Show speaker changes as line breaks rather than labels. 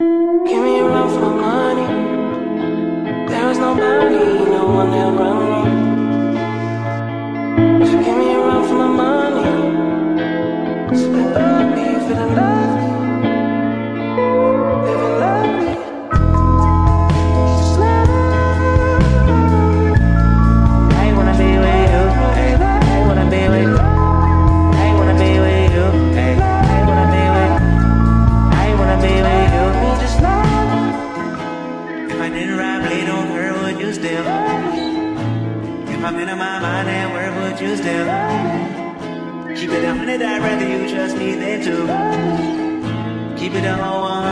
Give me a run for money. There is nobody, no one that me. So give me a for my money. Spend love me, feeling lovely. Living
didn't ride blade on her, would you still? If I'm in my mind at work, would you still? Keep it a hundred, I'd rather you trust me than to. Keep it a whole one,